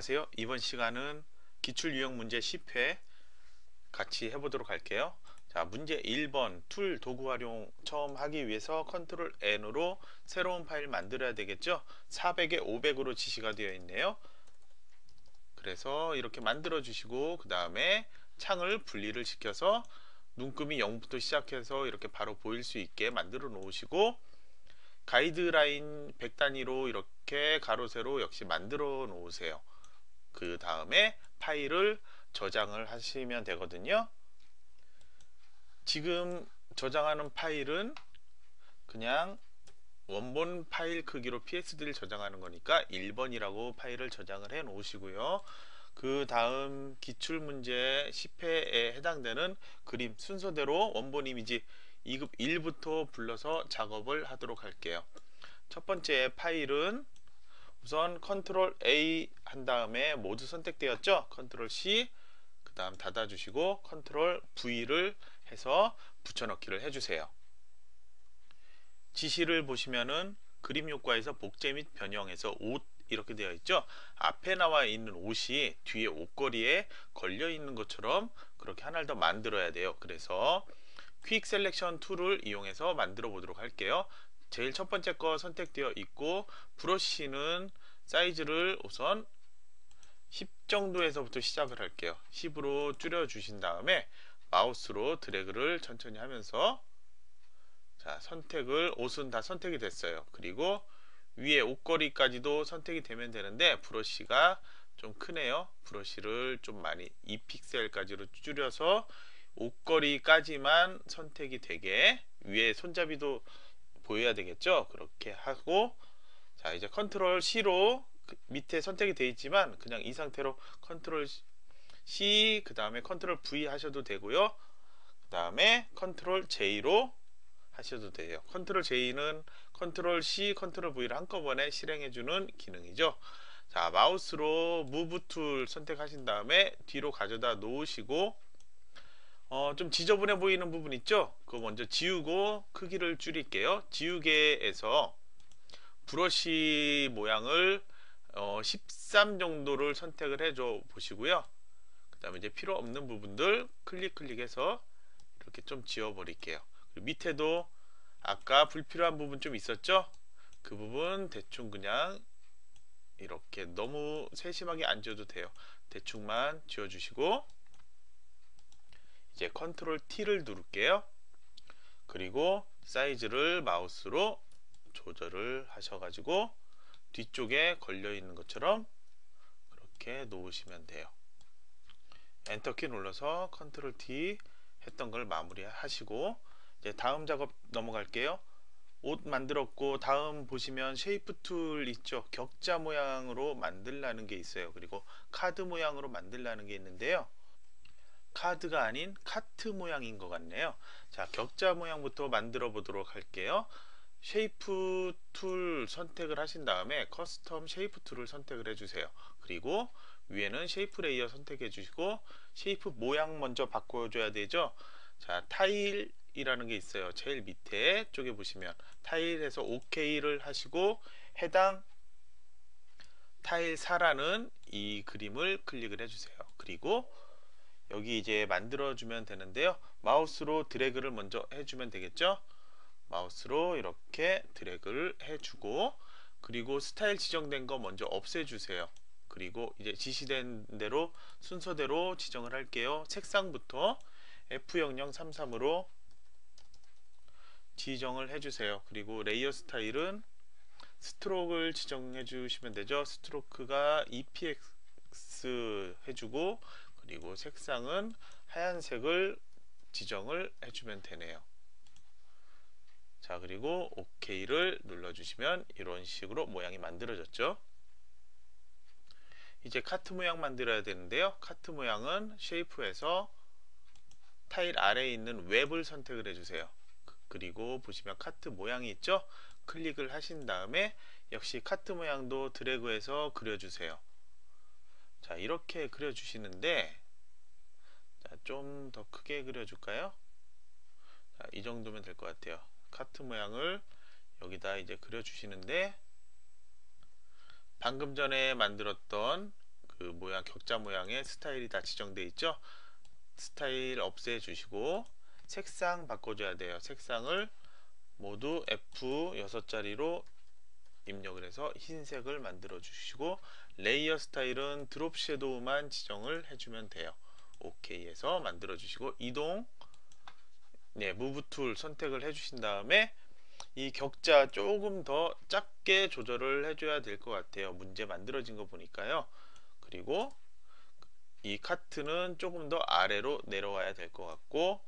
안녕하세요. 이번 시간은 기출 유형 문제 10회 같이 해보도록 할게요. 자, 문제 1번 tool 도구 활용 처음 하기 위해서 컨트롤 N으로 새로운 파일 만들어야 되겠죠? 400에 500으로 지시가 되어 있네요. 그래서 이렇게 만들어 주시고 그 다음에 창을 분리를 시켜서 눈금이 0부터 시작해서 이렇게 바로 보일 수 있게 만들어 놓으시고 가이드라인 100단위로 이렇게 가로 세로 역시 만들어 놓으세요. 그 다음에 파일을 저장을 하시면 되거든요. 지금 저장하는 파일은 그냥 원본 파일 크기로 PSD를 저장하는 거니까 1번이라고 파일을 저장을 해 놓으시고요. 그 다음 기출문제 10회에 해당되는 그림 순서대로 원본 이미지 2급 1부터 불러서 작업을 하도록 할게요. 첫 번째 파일은 우선 컨트롤 A 한 다음에 모두 선택되었죠? 컨트롤 C 그 다음 닫아주시고 컨트롤 V를 해서 붙여넣기를 해주세요. 지시를 보시면은 그림 효과에서 복제 및 변형해서 옷 이렇게 되어 있죠 앞에 나와 있는 옷이 뒤에 옷걸이에 걸려 있는 것처럼 그렇게 하나를 더 만들어야 돼요 그래서 quick selection tool을 이용해서 만들어 보도록 할게요 제일 첫 번째 거 선택되어 있고 브러쉬는 사이즈를 우선 10 정도에서부터 시작을 할게요. 10으로 줄여 주신 다음에 마우스로 드래그를 천천히 하면서 자 선택을 옷은 다 선택이 됐어요. 그리고 위에 옷걸이까지도 선택이 되면 되는데 브러쉬가 좀 크네요. 브러쉬를 좀 많이 2픽셀까지로 줄여서 옷걸이까지만 선택이 되게 위에 손잡이도 보여야 되겠죠? 그렇게 하고 자 이제 컨트롤 C로 그 밑에 선택이 되어 있지만 그냥 이 상태로 컨트롤 C 그 다음에 컨트롤 V 하셔도 되고요. 그 다음에 컨트롤 J로 하셔도 돼요. 컨트롤 J는 컨트롤 C 컨트롤 V를 한꺼번에 실행해주는 기능이죠. 자 마우스로 move tool 선택하신 다음에 뒤로 가져다 놓으시고 어, 좀 지저분해 보이는 부분 있죠? 그거 먼저 지우고 크기를 줄일게요. 지우개에서 브러쉬 모양을 어, 13 정도를 선택을 해줘 보시고요. 그 다음에 이제 필요 없는 부분들 클릭 클릭해서 이렇게 좀 지워 버릴게요. 밑에도 아까 불필요한 부분 좀 있었죠? 그 부분 대충 그냥 이렇게 너무 세심하게 안 지워도 돼요. 대충만 지워주시고 이제 컨트롤 T를 누를게요. 그리고 사이즈를 마우스로 조절을 하셔가지고 뒤쪽에 걸려 있는 것처럼 그렇게 놓으시면 돼요. 엔터키 눌러서 컨트롤 T 했던 걸 마무리 하시고 이제 다음 작업 넘어갈게요. 옷 만들었고 다음 보시면 shape tool 있죠. 격자 모양으로 만들라는 게 있어요. 그리고 카드 모양으로 만들라는 게 있는데요. 카드가 아닌 카트 모양인 것 같네요. 자 격자 모양부터 만들어 보도록 할게요. shape tool 선택을 하신 다음에 custom shape tool을 선택을 해주세요. 그리고 위에는 shape layer 선택해 주시고 shape 모양 먼저 바꿔줘야 되죠? 자 타일 이라는 게 있어요. 제일 밑에 쪽에 보시면 타일에서 OK를 하시고 해당 타일 4라는 이 그림을 클릭을 해주세요. 그리고 여기 이제 만들어 주면 되는데요. 마우스로 드래그를 먼저 해주면 되겠죠? 마우스로 이렇게 드래그를 해주고 그리고 스타일 지정된 거 먼저 없애주세요. 그리고 이제 지시된 대로 순서대로 지정을 할게요. 색상부터 F0033으로 지정을 해주세요. 그리고 layer style은 stroke를 지정해 주시면 되죠. stroke가 2픽셀 해주고 그리고 색상은 하얀색을 지정을 해주면 되네요. 자 그리고 OK를 눌러주시면 이런 식으로 모양이 만들어졌죠? 이제 카트 모양 만들어야 되는데요. 카트 모양은 shape에서 타일 아래에 있는 웹을 선택을 해주세요. 그리고 보시면 카트 모양이 있죠? 클릭을 하신 다음에 역시 카트 모양도 드래그해서 그려주세요. 자 이렇게 그려주시는데 좀 더 크게 그려줄까요? 자, 이 정도면 될 것 같아요. 카트 모양을 여기다 이제 그려주시는데 방금 전에 만들었던 그그 모양 격자 모양의 스타일이 다 지정되어 있죠. 스타일 없애 주시고 색상 바꿔줘야 돼요. 색상을 모두 F 6자리로 입력을 해서 흰색을 만들어 주시고 layer style은 drop shadow만 지정을 해주면 돼요. OK에서 만들어 주시고 이동 네, Move Tool 선택을 해 주신 다음에 이 격자 조금 더 작게 조절을 해줘야 될 것 같아요. 문제 만들어진 거 보니까요. 그리고 이 카트는 조금 더 아래로 내려와야 될 것 같고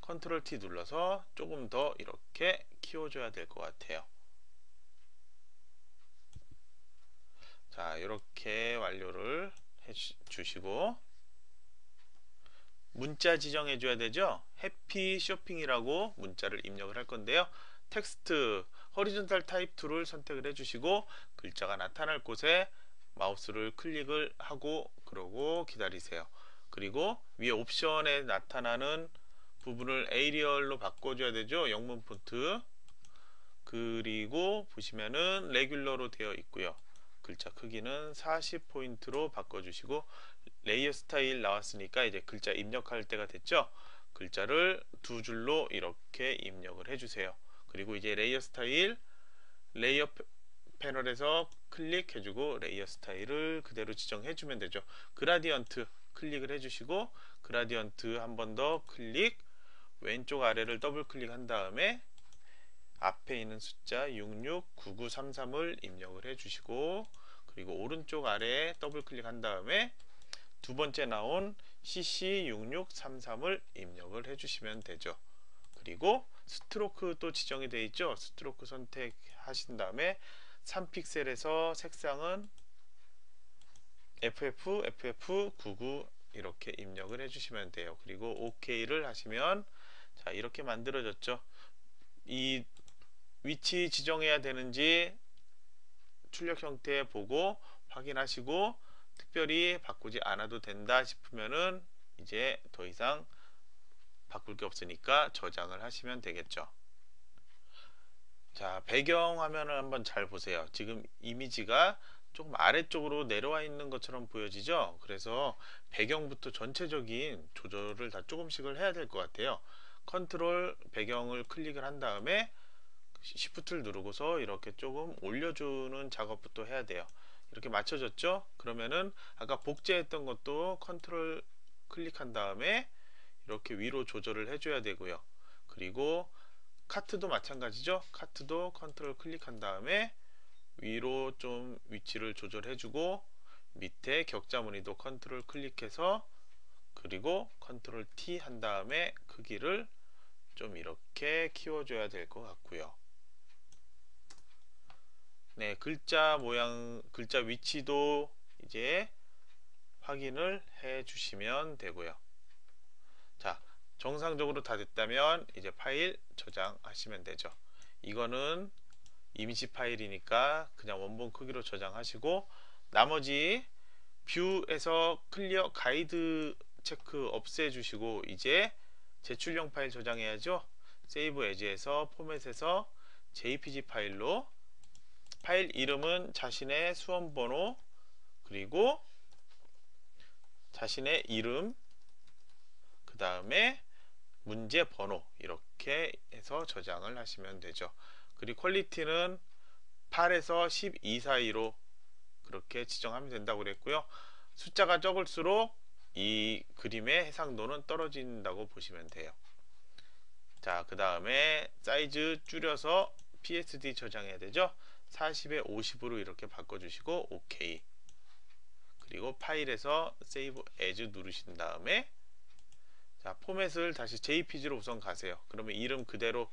컨트롤 T 눌러서 조금 더 이렇게 키워줘야 될 것 같아요. 자 이렇게 완료를 해 주시고 문자 지정해 줘야 되죠? 해피 쇼핑이라고 문자를 입력을 할 건데요. 텍스트 Horizontal Type Tool을 선택을 해 주시고 글자가 나타날 곳에 마우스를 클릭을 하고 그러고 기다리세요. 그리고 위에 옵션에 나타나는 부분을 Arial로 바꿔줘야 되죠? 영문 폰트. 그리고 보시면은 Regular로 되어 있고요. 글자 크기는 40포인트로 바꿔주시고 layer style 나왔으니까 이제 글자 입력할 때가 됐죠? 글자를 두 줄로 이렇게 입력을 해주세요. 그리고 이제 layer style layer 패널에서 클릭해주고 layer style을 그대로 지정해주면 되죠. gradient 클릭을 해주시고 gradient 한 번 더 클릭 왼쪽 아래를 더블 클릭한 다음에 앞에 있는 숫자 669933을 입력을 해주시고 그리고 오른쪽 아래에 더블 클릭한 다음에 두 번째 나온 CC6633을 입력을 해주시면 되죠. 그리고 스트로크 또 지정이 되어 있죠. 스트로크 선택하신 다음에 3픽셀에서 색상은 FF, FF99 이렇게 입력을 해주시면 돼요. 그리고 OK를 하시면 자 이렇게 만들어졌죠. 이 위치 지정해야 되는지 출력 형태 보고 확인하시고 특별히 바꾸지 않아도 된다 싶으면은 이제 더 이상 바꿀 게 없으니까 저장을 하시면 되겠죠. 자, 배경 화면을 한번 잘 보세요. 지금 이미지가 조금 아래쪽으로 내려와 있는 것처럼 보여지죠? 그래서 배경부터 전체적인 조절을 다 조금씩을 해야 될 것 같아요. 컨트롤 배경을 클릭을 한 다음에 Shift를 누르고서 이렇게 조금 올려주는 작업부터 해야 돼요. 이렇게 맞춰졌죠? 그러면은 아까 복제했던 것도 컨트롤 클릭한 다음에 이렇게 위로 조절을 해줘야 되고요. 그리고 카트도 마찬가지죠? 카트도 컨트롤 클릭한 다음에 위로 좀 위치를 조절해주고 밑에 격자 무늬도 컨트롤 클릭해서 그리고 Control T 한 다음에 크기를 좀 이렇게 키워줘야 될 것 같고요. 네, 글자 모양, 글자 위치도 이제 확인을 해 주시면 되고요. 자, 정상적으로 다 됐다면 이제 파일 저장하시면 되죠. 이거는 이미지 파일이니까 그냥 원본 크기로 저장하시고 나머지 View에서 Clear Guide 체크 없애 주시고 이제 제출용 파일 저장해야죠. Save As에서 Format에서 jpg 파일로 파일 이름은 자신의 수험 번호 그리고 자신의 이름 그 다음에 문제 번호 이렇게 해서 저장을 하시면 되죠. 그리고 Quality는 8에서 12 사이로 그렇게 지정하면 된다고 그랬고요. 숫자가 적을수록 이 그림의 해상도는 떨어진다고 보시면 돼요. 자그 다음에 사이즈 줄여서 PSD 저장해야 되죠 40에 50으로 이렇게 바꿔주시고 OK 그리고 파일에서 Save As 누르신 다음에 자 포맷을 다시 JPG로 우선 가세요. 그러면 이름 그대로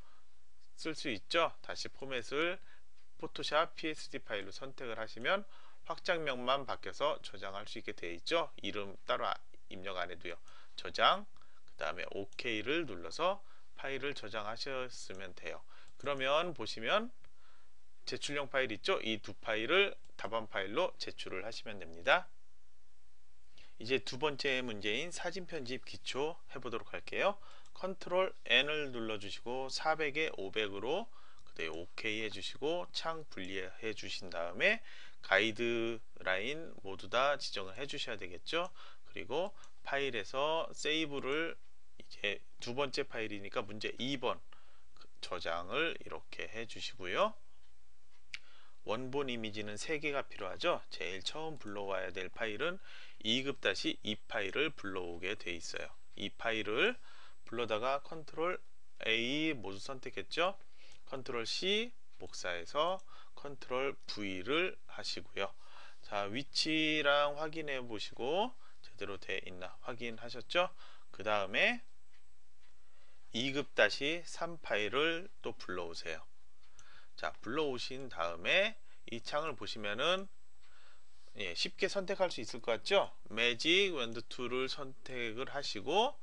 쓸 수 있죠? 다시 포맷을 포토샵 PSD 파일로 선택을 하시면 확장명만 바뀌어서 저장할 수 있게 되어 있죠? 이름 따로 아, 입력 안 해도요. 저장 그 다음에 OK를 눌러서 파일을 저장하셨으면 돼요. 그러면 보시면 제출용 파일 있죠? 이 두 파일을 답안 파일로 제출을 하시면 됩니다. 이제 두 번째 문제인 사진 편집 기초 해보도록 할게요. Control N을 눌러주시고 400에 500으로 그다음에 OK 해주시고 창 분리해 주신 다음에 가이드라인 모두 다 지정을 해 주셔야 되겠죠 그리고 파일에서 세이브를 이제 두 번째 파일이니까 문제 2번 저장을 이렇게 해 주시고요 원본 이미지는 3개가 필요하죠. 제일 처음 불러와야 될 파일은 2급-2 파일을 불러오게 돼 있어요. 이 파일을 불러다가 Control A 모두 선택했죠? Control C 복사해서 Control V를 하시고요. 자 위치랑 확인해 보시고 제대로 돼 있나 확인하셨죠? 그 다음에 2급-3 파일을 또 불러오세요 자 불러오신 다음에 이 창을 보시면은 예, 쉽게 선택할 수 있을 것 같죠? Magic Wand Tool을 선택을 하시고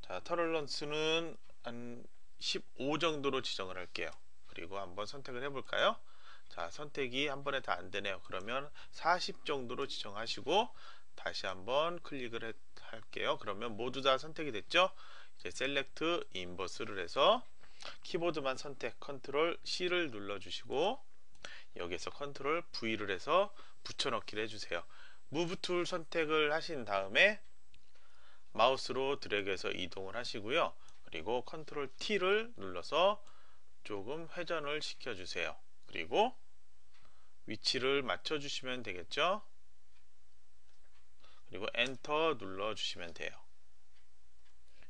자 Tolerance는 한 15 정도로 지정을 할게요. 그리고 한번 선택을 해 볼까요? 자 선택이 한 번에 다 안되네요. 그러면 40 정도로 지정하시고 다시 한번 클릭을 해, 할게요. 그러면 모두 다 선택이 됐죠? 이제 Select Inverse를 해서 키보드만 선택 Control C를 눌러 주시고 여기서 Control V를 해서 붙여넣기를 해주세요. Move Tool 선택을 하신 다음에 마우스로 드래그해서 이동을 하시고요. 그리고 Control T를 눌러서 조금 회전을 시켜주세요. 그리고 위치를 맞춰 주시면 되겠죠? 그리고 엔터 눌러 주시면 돼요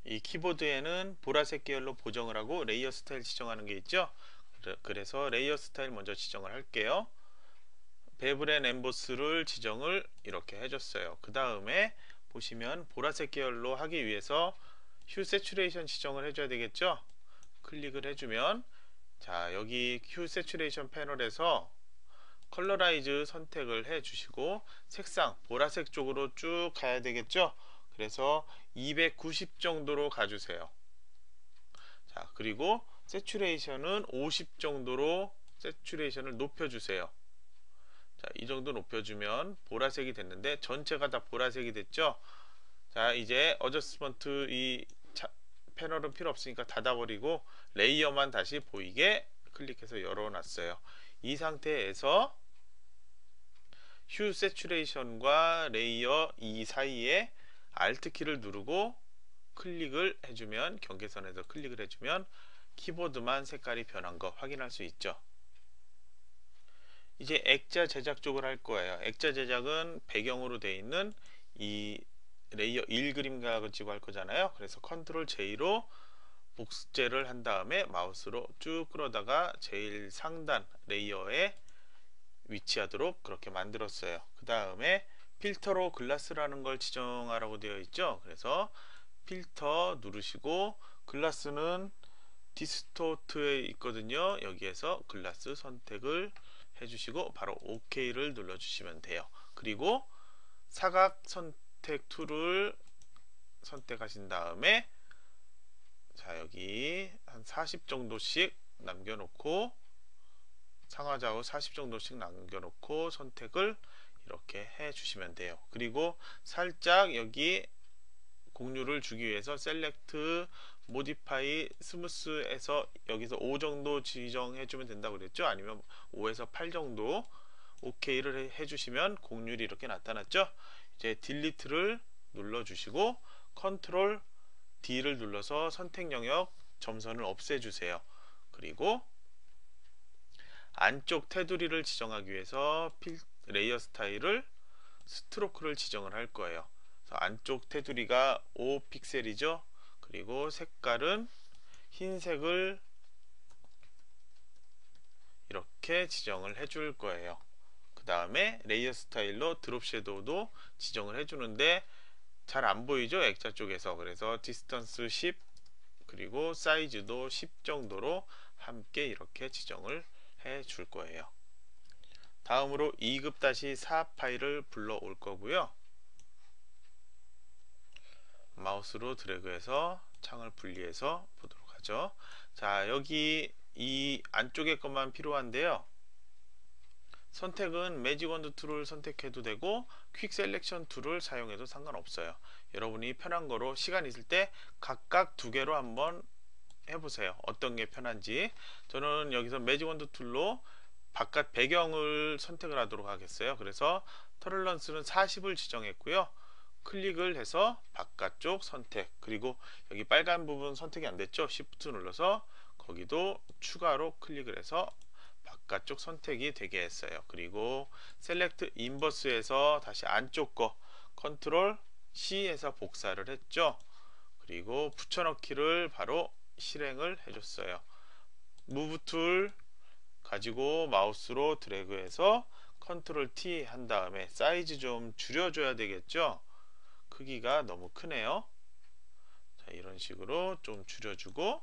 이 키보드에는 보라색 계열로 보정을 하고 layer style 지정하는 게 있죠? 그래서 layer style 먼저 지정을 할게요. Bevel and Emboss를 지정을 이렇게 해줬어요. 그 다음에 보시면 보라색 계열로 하기 위해서 Hue Saturation 지정을 해줘야 되겠죠? 클릭을 해주면 자 여기 Hue Saturation 패널에서 Colorize 선택을 해 주시고 색상 보라색 쪽으로 쭉 가야 되겠죠? 그래서 290 정도로 가주세요. 자 그리고 Saturation은 50 정도로 Saturation을 높여주세요. 자, 이 정도 높여주면 보라색이 됐는데 전체가 다 보라색이 됐죠? 자 이제 Adjustment 이 차, 패널은 필요 없으니까 닫아버리고 layer만 다시 보이게 클릭해서 열어놨어요. 이 상태에서 Hue Saturation과 layer 이 사이에 Alt 키를 누르고 클릭을 해주면 경계선에서 클릭을 해주면 키보드만 색깔이 변한 거 확인할 수 있죠. 이제 액자 제작 쪽을 할 거예요. 액자 제작은 배경으로 되어 있는 이 layer 1 그림 가지고 할 거잖아요. 그래서 control J로 복제를 한 다음에 마우스로 쭉 끌어다가 제일 상단 layer에 위치하도록 그렇게 만들었어요. 그 다음에 필터로 Glass라는 걸 지정하라고 되어 있죠? 그래서 필터 누르시고 Glass는 Distort에 있거든요. 여기에서 Glass 선택을 해주시고 바로 OK를 눌러주시면 돼요. 그리고 사각 선택 tool을 선택하신 다음에 자 여기 한 40 정도씩 남겨놓고 상하좌우 40 정도씩 남겨놓고 선택을 이렇게 해 주시면 돼요. 그리고 살짝 여기 공유를 주기 위해서 Select Modify Smooth에서 여기서 5 정도 지정해 주면 된다고 그랬죠? 아니면 5에서 8 정도 OK를 해 주시면 곡률이 이렇게 나타났죠? 이제 Delete를 눌러 주시고 control D를 눌러서 선택 영역 점선을 없애 주세요. 그리고 안쪽 테두리를 지정하기 위해서 필, layer style을 Stroke를 지정을 할 거예요. 안쪽 테두리가 5 픽셀이죠. 그리고 색깔은 흰색을 이렇게 지정을 해줄 거예요. 그 다음에 layer style로 Drop Shadow도 지정을 해 주는데 잘 안 보이죠? 액자 쪽에서. 그래서 Distance 10 그리고 사이즈도 10 정도로 함께 이렇게 지정을 해 줄 거예요 다음으로 2급-4 파일을 불러올 거고요. 마우스로 드래그해서 창을 분리해서 보도록 하죠. 자 여기 이 안쪽에 것만 필요한데요. 선택은 Magic Wand Tool을 선택해도 되고 Quick Selection Tool을 사용해도 상관없어요. 여러분이 편한 거로 시간 있을 때 각각 두 개로 한번 해보세요. 어떤 게 편한지. 저는 여기서 Magic Wand Tool로 바깥 배경을 선택을 하도록 하겠어요. 그래서 Tolerance는 40을 지정했고요. 클릭을 해서 바깥쪽 선택. 그리고 여기 빨간 부분 선택이 안 됐죠? Shift 눌러서 거기도 추가로 클릭을 해서 바깥쪽 선택이 되게 했어요. 그리고 Select Inverse에서 다시 안쪽 거 컨트롤 C에서 복사를 했죠? 그리고 붙여넣기를 바로 실행을 해줬어요. Move Tool 가지고 마우스로 드래그해서 control T 한 다음에 사이즈 좀 줄여줘야 되겠죠 크기가 너무 크네요. 자, 이런 식으로 좀 줄여주고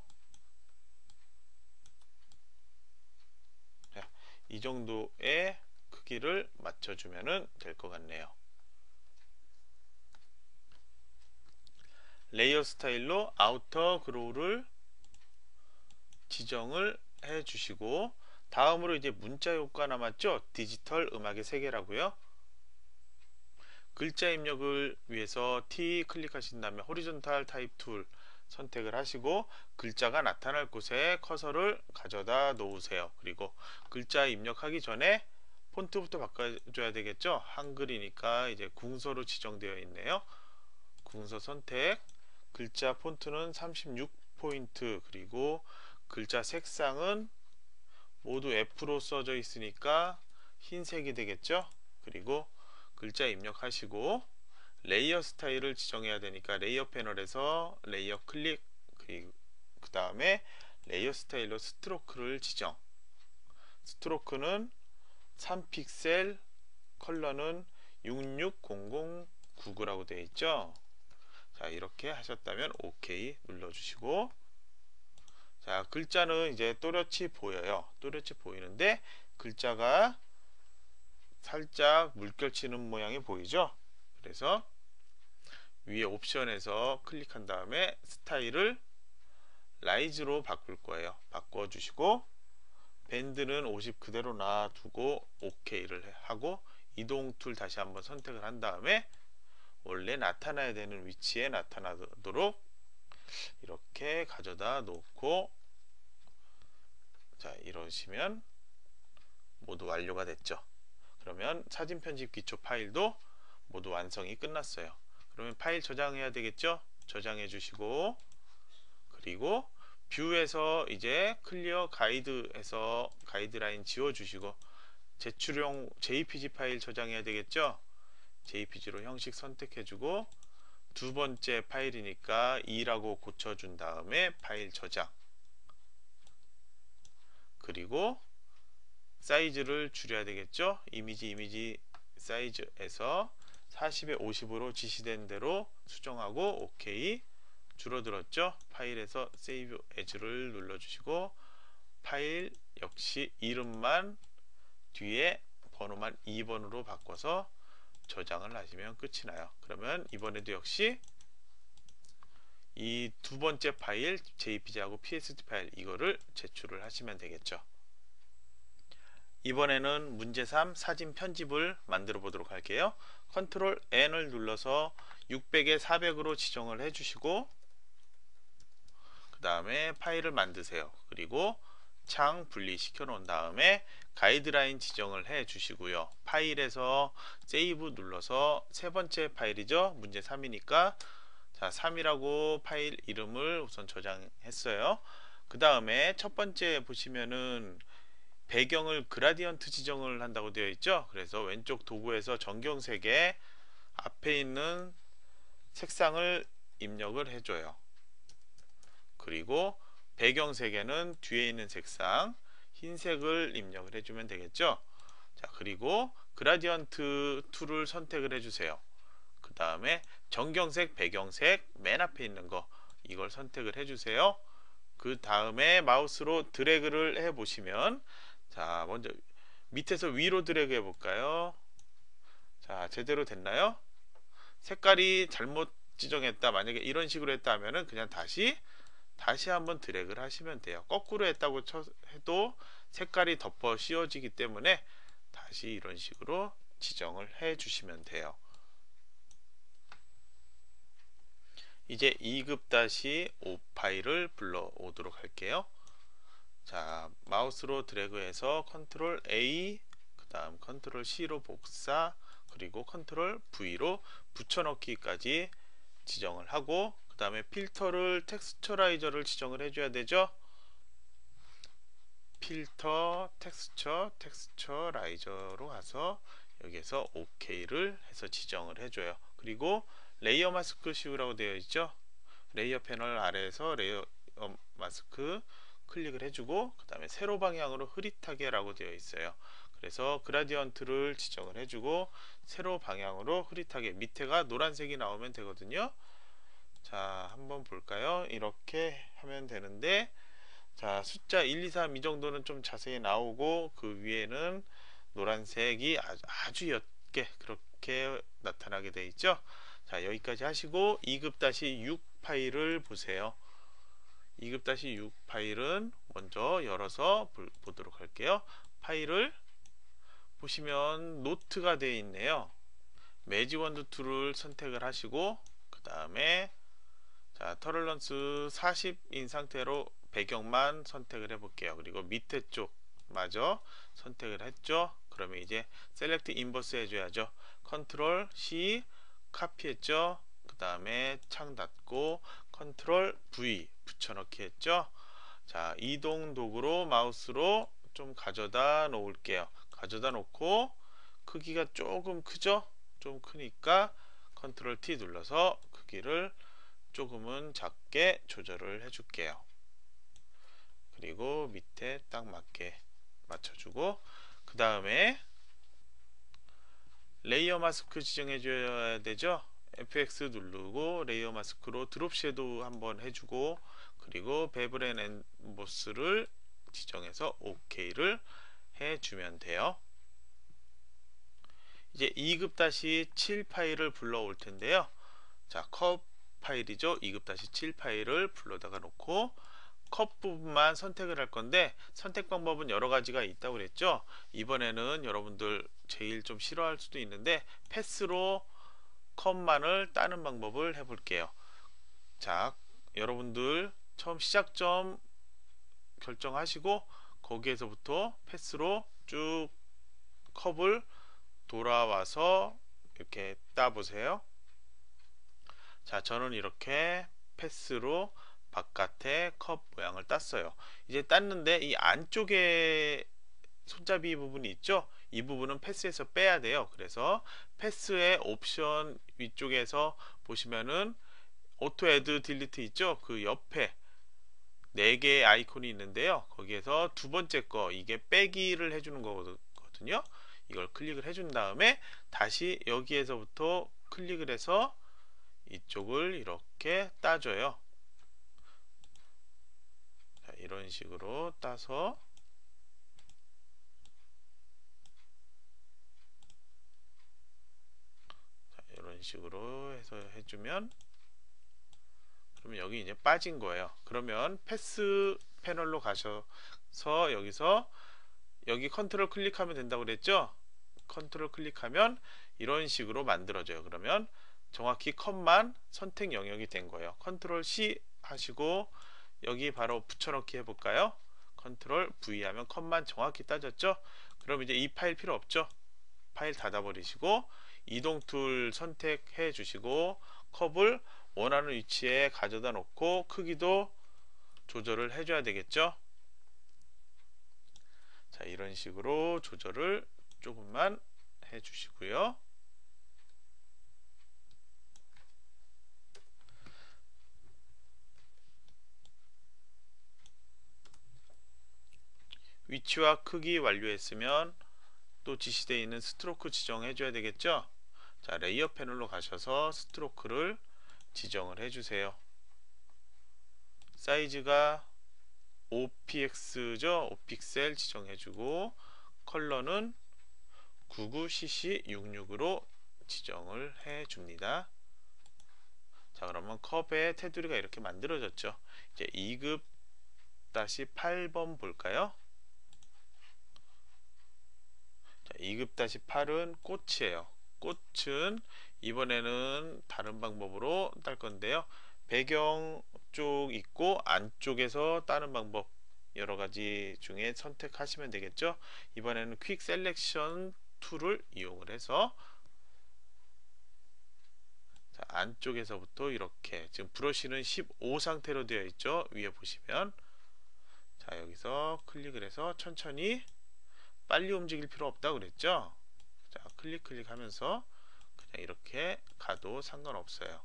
자, 이 정도의 크기를 맞춰주면 될 것 같네요. layer style로 Outer Glow를 지정을 해 주시고 다음으로 이제 문자 효과 남았죠 디지털 음악의 세계라고요 글자 입력을 위해서 T 클릭하신 다음에 Horizontal Type Tool 선택을 하시고 글자가 나타날 곳에 커서를 가져다 놓으세요. 그리고 글자 입력하기 전에 폰트부터 바꿔줘야 되겠죠. 한글이니까 이제 궁서로 지정되어 있네요. 궁서 선택 글자 폰트는 36 포인트 그리고 글자 색상은 모두 F로 써져 있으니까 흰색이 되겠죠. 그리고 글자 입력하시고 layer style을 지정해야 되니까 layer 패널에서 layer 클릭 그 다음에 layer style로 Stroke를 지정 Stroke는 3픽셀 컬러는 660099라고 되어 있죠 자 이렇게 하셨다면 OK 눌러주시고 자 글자는 이제 또렷이 보여요. 또렷이 보이는데 글자가 살짝 물결치는 모양이 보이죠? 그래서 위에 옵션에서 클릭한 다음에 스타일을 Rise로 바꿀 거예요. 바꿔 주시고 Bend는 50 그대로 놔두고 OK를 하고 이동 tool 다시 한번 선택을 한 다음에 원래 나타나야 되는 위치에 나타나도록 이렇게 가져다 놓고 자 이러시면 모두 완료가 됐죠 그러면 사진 편집 기초 파일도 모두 완성이 끝났어요. 그러면 파일 저장해야 되겠죠? 저장해 주시고 그리고 View에서 이제 Clear Guide에서 가이드라인 지워 주시고 제출용 JPG 파일 저장해야 되겠죠? JPG로 형식 선택해 주고 두 번째 파일이니까 2라고 고쳐준 다음에 파일 저장 그리고 사이즈를 줄여야 되겠죠? 이미지 이미지 사이즈에서 40에 50으로 지시된 대로 수정하고 OK 줄어들었죠? 파일에서 세이브 에즈를 눌러주시고 파일 역시 이름만 뒤에 번호만 2번으로 바꿔서 저장을 하시면 끝이 나요. 그러면 이번에도 역시 이 두 번째 파일 JPG하고 PSD 파일 이거를 제출을 하시면 되겠죠 이번에는 문제 3 사진 편집을 만들어 보도록 할게요. 컨트롤 N을 눌러서 600에 400으로 지정을 해 주시고 그 다음에 파일을 만드세요. 그리고 창 분리시켜 놓은 다음에 가이드라인 지정을 해 주시고요. 파일에서 save 눌러서 세 번째 파일이죠. 문제 3이니까 자 3이라고 파일 이름을 우선 저장했어요. 그 다음에 첫 번째 보시면은 배경을 gradient 지정을 한다고 되어 있죠? 그래서 왼쪽 도구에서 전경색에 앞에 있는 색상을 입력을 해줘요. 그리고 배경색에는 뒤에 있는 색상 흰색을 입력을 해주면 되겠죠? 자 그리고 gradient tool을 선택을 해주세요. 그 다음에 정경색 배경색 맨 앞에 있는 거 이걸 선택을 해주세요. 그 다음에 마우스로 드래그를 해 보시면 자 먼저 밑에서 위로 드래그 해 볼까요? 자 제대로 됐나요? 색깔이 잘못 지정했다 만약에 이런 식으로 했다 하면은 그냥 다시 다시 한번 드래그를 하시면 돼요. 거꾸로 했다고 해도 색깔이 덮어 씌워지기 때문에 다시 이런 식으로 지정을 해 주시면 돼요 이제 2급 다시 5 파일을 불러 오도록 할게요. 자 마우스로 드래그해서 컨트롤 A 그 다음 컨트롤 C로 복사 그리고 컨트롤 V로 붙여넣기까지 지정을 하고 그 다음에 필터를 texturizer를 지정을 해줘야 되죠? 필터 texture texturizer로 가서 여기에서 OK를 해서 지정을 해줘요. 그리고 layer mask 씌우라고 되어 있죠? layer 패널 아래에서 layer mask 클릭을 해주고 그 다음에 세로 방향으로 흐릿하게 라고 되어 있어요. 그래서 gradient를 지정을 해주고 세로 방향으로 흐릿하게 밑에가 노란색이 나오면 되거든요. 자 한번 볼까요? 이렇게 하면 되는데 자 숫자 1 2 3 이 정도는 좀 자세히 나오고 그 위에는 노란색이 아주, 아주 옅게 그렇게 나타나게 되어 있죠 자 여기까지 하시고 2급-6 파일을 보세요. 2급-6 파일은 먼저 열어서 보도록 할게요. 파일을 보시면 노트가 되어 있네요. magic wand tool을 선택을 하시고 그 다음에 자 tolerance 40인 상태로 배경만 선택을 해 볼게요. 그리고 밑에 쪽 마저 선택을 했죠. 그러면 이제 select inverse 해줘야죠. 컨트롤 C 카피했죠? 그 다음에 창 닫고 컨트롤 V 붙여넣기 했죠? 자 이동 도구로 마우스로 좀 가져다 놓을게요. 가져다 놓고 크기가 조금 크죠? 좀 크니까 컨트롤 T 눌러서 크기를 조금은 작게 조절을 해 줄게요. 그리고 밑에 딱 맞게 맞춰주고 그 다음에 layer mask 지정해 줘야 되죠? FX 누르고 layer mask로 drop shadow 한번 해주고 그리고 bevel and emboss를 지정해서 OK를 해주면 돼요. 이제 2급-7 파일을 불러올 텐데요. 자 컵 파일이죠? 2급-7 파일을 불러다가 놓고 컵 부분만 선택을 할 건데 선택 방법은 여러 가지가 있다고 그랬죠? 이번에는 여러분들 제일 좀 싫어할 수도 있는데 패스로 컵만을 따는 방법을 해 볼게요. 자 여러분들 처음 시작점 결정하시고 거기에서부터 패스로 쭉 컵을 돌아와서 이렇게 따 보세요. 자 저는 이렇게 패스로 바깥에 컵 모양을 땄어요. 이제 땄는데 이 안쪽에 손잡이 부분이 있죠 이 부분은 패스에서 빼야 돼요. 그래서 패스의 옵션 위쪽에서 보시면은 auto add delete 있죠? 그 옆에 4개의 아이콘이 있는데요. 거기에서 두 번째 거 이게 빼기를 해주는 거거든요. 이걸 클릭을 해준 다음에 다시 여기에서부터 클릭을 해서 이쪽을 이렇게 따줘요. 자, 이런 식으로 따서 자, 이런 식으로 해서 해주면 그러면 여기 이제 빠진 거예요. 그러면 path 패널로 가셔서 여기서 여기 컨트롤 클릭하면 된다고 그랬죠? 컨트롤 클릭하면 이런 식으로 만들어져요. 그러면 정확히 컵만 선택 영역이 된 거예요. 컨트롤 C 하시고 여기 바로 붙여넣기 해볼까요? 컨트롤 V 하면 컵만 정확히 따졌죠? 그럼 이제 이 파일 필요 없죠? 파일 닫아 버리시고 이동 툴 선택해 주시고 컵을 원하는 위치에 가져다 놓고 크기도 조절을 해줘야 되겠죠? 자 이런 식으로 조절을 조금만 해 주시고요. 위치와 크기 완료했으면 또 지시되어 있는 stroke 지정해 줘야 되겠죠 자 layer 패널로 가셔서 stroke를 지정을 해주세요. 사이즈가 5px죠. 5픽셀 지정해주고 컬러는 99cc66으로 지정을 해줍니다. 자 그러면 컵의 테두리가 이렇게 만들어졌죠. 이제 2급 다시 8번 볼까요? 자, 2급 다시 8은 꽃이에요. 꽃은 이번에는 다른 방법으로 딸 건데요 배경 쪽 있고 안쪽에서 따는 방법 여러 가지 중에 선택하시면 되겠죠. 이번에는 quick selection tool을 이용을 해서 자, 안쪽에서부터 이렇게 지금 브러쉬는 15 상태로 되어 있죠. 위에 보시면 자 여기서 클릭을 해서 천천히 빨리 움직일 필요 없다 그랬죠. 자 클릭 클릭하면서 그냥 이렇게 가도 상관없어요.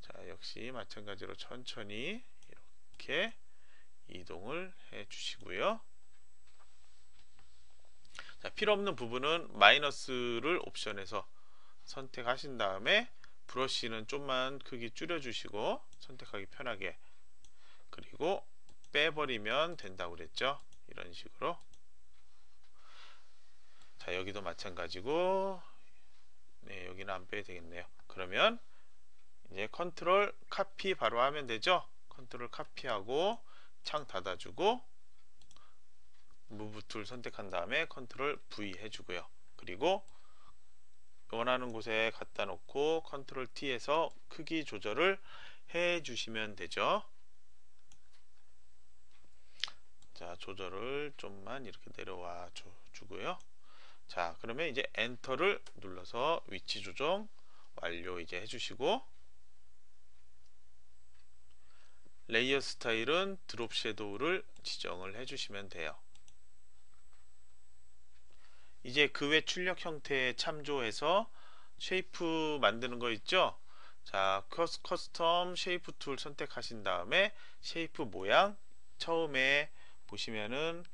자 역시 마찬가지로 천천히 이렇게 이동을 해 주시고요. 자, 필요 없는 부분은 마이너스를 옵션에서 선택하신 다음에 브러쉬는 좀만 크기 줄여 주시고 선택하기 편하게 그리고 빼버리면 된다고 그랬죠 이런 식으로 자 여기도 마찬가지고 네 여기는 안 빼야 되겠네요 그러면 이제 컨트롤 카피 바로 하면 되죠 컨트롤 카피하고 창 닫아주고 move tool 선택한 다음에 컨트롤 V 해주고요. 그리고 원하는 곳에 갖다 놓고 컨트롤 T에서 크기 조절을 해 주시면 되죠. 자, 조절을 좀만 이렇게 내려와 주고요. 자, 그러면 이제 엔터를 눌러서 위치 조정 완료 이제 해주시고 Layer Style은 Drop Shadow를 지정을 해주시면 돼요. 이제 그 외 출력 형태에 참조해서 Shape 만드는 거 있죠 자 Custom Shape Tool 선택하신 다음에 Shape 모양 처음에 보시면은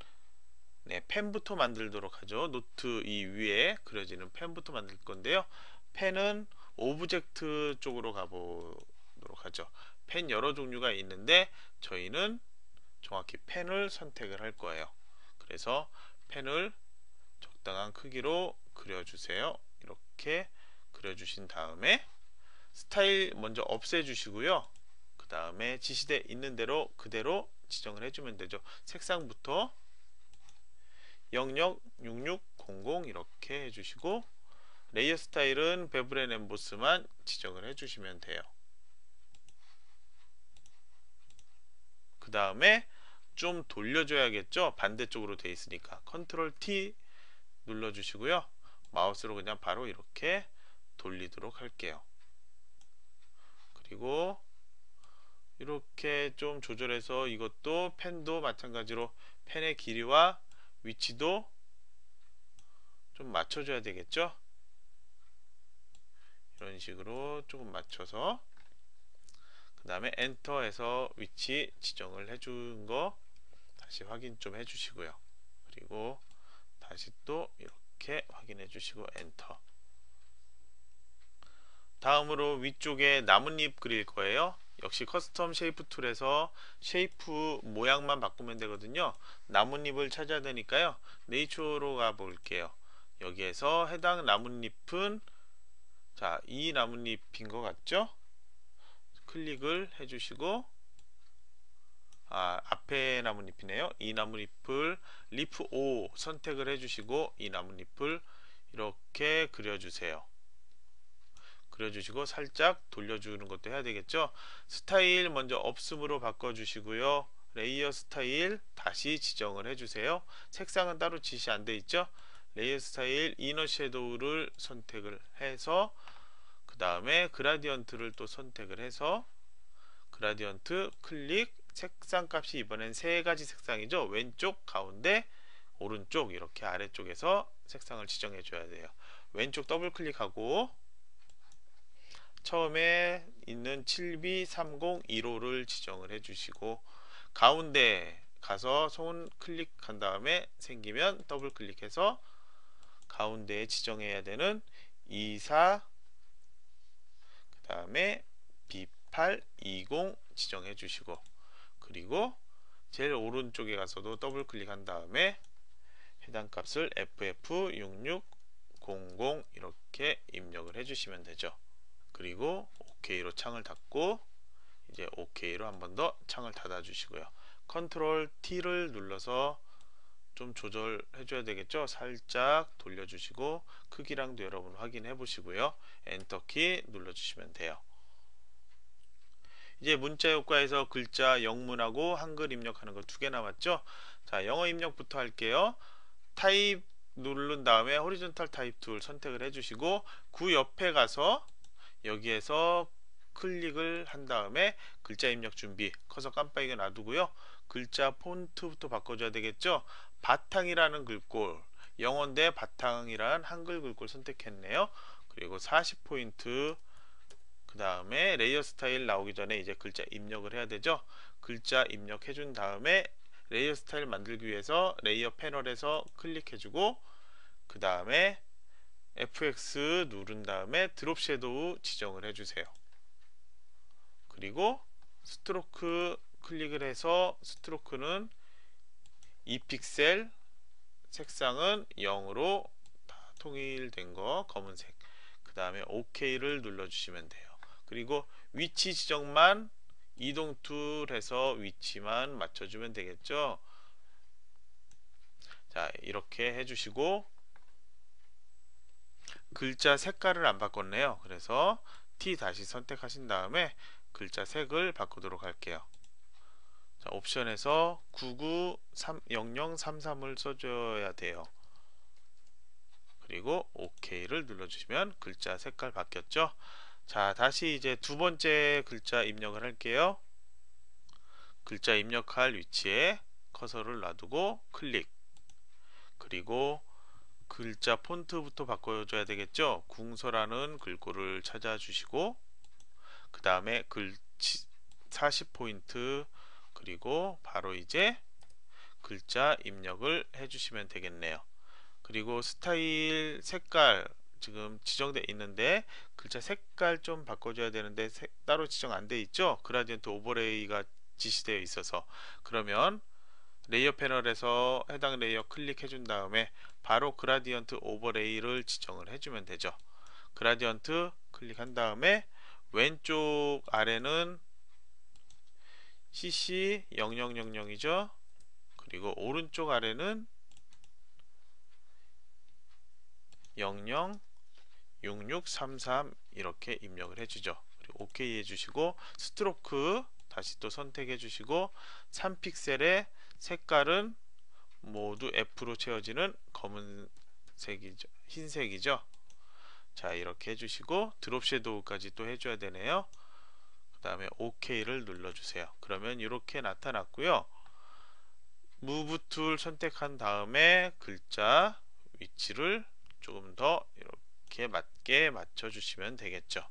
네, 펜부터 만들도록 하죠 노트 이 위에 그려지는 펜부터 만들 건데요 펜은 Object 쪽으로 가보도록 하죠 펜 여러 종류가 있는데 저희는 정확히 펜을 선택을 할 거예요 그래서 펜을 적당한 크기로 그려주세요. 이렇게 그려주신 다음에 스타일 먼저 없애주시고요. 그 다음에 지시돼 있는 대로 그대로 지정을 해주면 되죠. 색상부터 00, 66, 00 이렇게 해주시고 Layer Style은 Bevel and Emboss만 지정을 해주시면 돼요. 그 다음에 좀 돌려줘야겠죠. 반대쪽으로 돼 있으니까 Control T 눌러주시고요. 마우스로 그냥 바로 이렇게 돌리도록 할게요. 그리고 이렇게 좀 조절해서 이것도 펜도 마찬가지로 펜의 길이와 위치도 좀 맞춰줘야 되겠죠? 이런 식으로 조금 맞춰서 그 다음에 엔터해서 위치 지정을 해준 거 다시 확인 좀 해주시고요. 그리고 다시 또 이렇게 확인해 주시고 엔터 다음으로 위쪽에 나뭇잎 그릴 거예요 역시 Custom Shape Tool에서 Shape 모양만 바꾸면 되거든요 나뭇잎을 찾아야 되니까요 Nature로 가 볼게요 여기에서 해당 나뭇잎은 자 이 나뭇잎인 것 같죠 클릭을 해주시고 아, 앞에 나뭇잎이네요. 이 나뭇잎을 Leaf 5 선택을 해주시고 이 나뭇잎을 이렇게 그려주세요. 그려주시고 살짝 돌려주는 것도 해야 되겠죠. 스타일 먼저 없음으로 바꿔주시고요. Layer Style 다시 지정을 해주세요. 색상은 따로 지시 안 돼 있죠. Layer Style Inner Shadow를 선택을 해서 그 다음에 Gradient를 또 선택을 해서 Gradient 클릭 색상 값이 이번엔 세 가지 색상이죠. 왼쪽, 가운데, 오른쪽 이렇게 아래쪽에서 색상을 지정해 줘야 돼요. 왼쪽 더블 클릭하고 처음에 있는 7B3015를 지정을 해 주시고 가운데 가서 손 클릭한 다음에 생기면 더블 클릭해서 가운데에 지정해야 되는 24 그 다음에 B820 지정해 주시고 그리고 제일 오른쪽에 가서도 더블 클릭한 다음에 해당 값을 FF6600 이렇게 입력을 해주시면 되죠. 그리고 OK로 창을 닫고 이제 OK로 한 번 더 창을 닫아 주시고요. Control T를 눌러서 좀 조절해 줘야 되겠죠. 살짝 돌려 주시고 크기랑도 여러분 확인해 보시고요. 엔터키 눌러 주시면 돼요. 이제 문자 효과에서 글자 영문하고 한글 입력하는 거 두 개 남았죠 자 영어 입력부터 할게요 타입 누른 다음에 Horizontal Type Tool 선택을 해주시고 그 옆에 가서 여기에서 클릭을 한 다음에 글자 입력 준비 커서 깜빡이가 놔두고요. 글자 폰트부터 바꿔줘야 되겠죠? 바탕이라는 글꼴 영어인데 바탕이란 한글 글꼴 선택했네요. 그리고 40포인트 그 다음에 Layer Style 나오기 전에 이제 글자 입력을 해야 되죠? 글자 입력해 준 다음에 Layer Style 만들기 위해서 Layer 패널에서 클릭해 주고 그 다음에 FX 누른 다음에 Drop Shadow 지정을 해주세요. 그리고 Stroke 클릭을 해서 Stroke는 2픽셀 색상은 0으로 다 통일된 거 검은색 그 다음에 OK를 눌러주시면 돼요. 그리고 위치 지정만 이동 툴 해서 위치만 맞춰주면 되겠죠 자 이렇게 해주시고 글자 색깔을 안 바꿨네요. 그래서 T 다시 선택하신 다음에 글자 색을 바꾸도록 할게요. 자 옵션에서 990033을 써줘야 돼요. 그리고 OK를 눌러주시면 글자 색깔 바뀌었죠? 자 다시 이제 두 번째 글자 입력을 할게요. 글자 입력할 위치에 커서를 놔두고 클릭. 그리고 글자 폰트부터 바꿔줘야 되겠죠? 궁서라는 글꼴을 찾아주시고 그 다음에 글 40포인트 그리고 바로 이제 글자 입력을 해주시면 되겠네요. 그리고 스타일 색깔 지금 지정되어 있는데 글자 색깔 좀 바꿔줘야 되는데 색, 따로 지정 안 돼 있죠? Gradient Overlay가 지시되어 있어서. 그러면 Layer 패널에서 해당 Layer 클릭해 준 다음에 바로 Gradient Overlay를 지정을 해주면 되죠 Gradient 클릭한 다음에 왼쪽 아래는 CC 0000이죠 그리고 오른쪽 아래는 00 6633 이렇게 입력을 해주죠. 그리고 OK 해주시고 스트로크 다시 또 선택해 주시고 3픽셀의 색깔은 모두 F로 채워지는 검은색이죠. 흰색이죠. 자 이렇게 해주시고 드롭 섀도우까지 또 해줘야 되네요. 그 다음에 OK를 눌러주세요. 그러면 이렇게 나타났고요. 무브 툴 선택한 다음에 글자 위치를 조금 더 이렇게 맞게 맞춰주시면 되겠죠.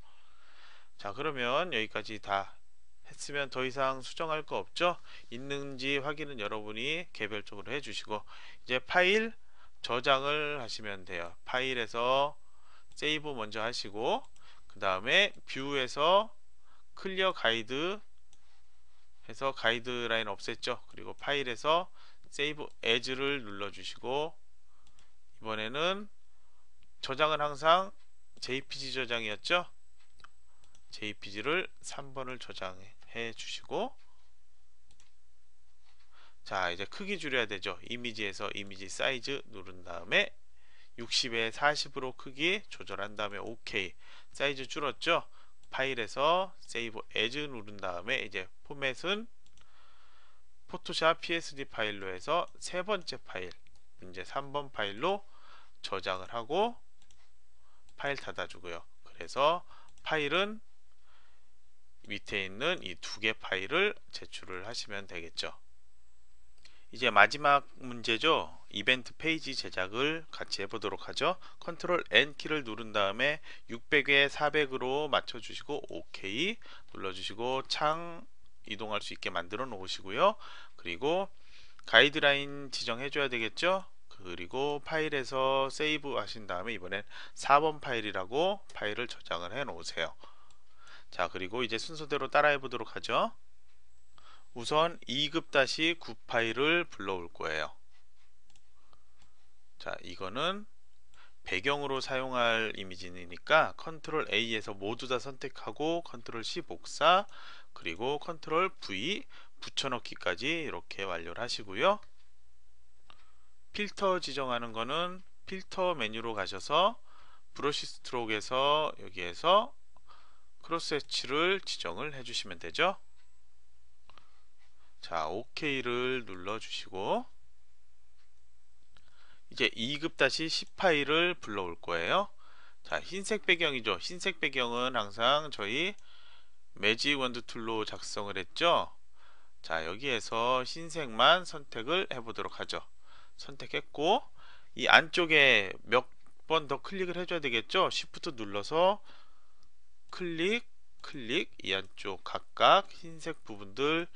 자 그러면 여기까지 다 했으면 더 이상 수정할 거 없죠? 있는지 확인은 여러분이 개별적으로 해주시고 이제 파일 저장을 하시면 돼요. 파일에서 Save 먼저 하시고 그 다음에 View에서 Clear Guide 해서 가이드라인 없앴죠. 그리고 파일에서 Save As를 눌러 주시고 이번에는 저장은 항상 JPG 저장이었죠 JPG를 3번을 저장해 주시고 자 이제 크기 줄여야 되죠. 이미지에서 Image Size 누른 다음에 60에 40으로 크기 조절한 다음에 OK 사이즈 줄었죠? 파일에서 Save As 누른 다음에 이제 포맷은 포토샵 PSD 파일로 해서 세 번째 파일 이제 3번 파일로 저장을 하고 파일 닫아주고요. 그래서 파일은 밑에 있는 이 두 개 파일을 제출을 하시면 되겠죠. 이제 마지막 문제죠. 이벤트 페이지 제작을 같이 해보도록 하죠. 컨트롤 N 키를 누른 다음에 600에 400으로 맞춰주시고 OK 눌러주시고 창 이동할 수 있게 만들어 놓으시고요. 그리고 가이드라인 지정해줘야 되겠죠. 그리고 파일에서 Save 하신 다음에 이번엔 4번 파일이라고 파일을 저장을 해 놓으세요 자 그리고 이제 순서대로 따라해 보도록 하죠. 우선 2급-9 파일을 불러올 거예요. 자 이거는 배경으로 사용할 이미지니까 컨트롤 A에서 모두 다 선택하고 컨트롤 C 복사 그리고 컨트롤 V 붙여넣기까지 이렇게 완료를 하시고요. 필터 지정하는 거는 필터 메뉴로 가셔서 Brush Strokes에서 여기에서 Crosshatch를 지정을 해주시면 되죠. 자, OK를 눌러주시고 이제 2급-10 파일을 불러올 거예요. 자, 흰색 배경이죠. 흰색 배경은 항상 저희 Magic Wand Tool로 작성을 했죠. 자, 여기에서 흰색만 선택을 해보도록 하죠. 선택했고 이 안쪽에 몇 번 더 클릭을 해줘야 되겠죠. Shift 눌러서 클릭, 클릭 이 안쪽 각각 흰색 부분들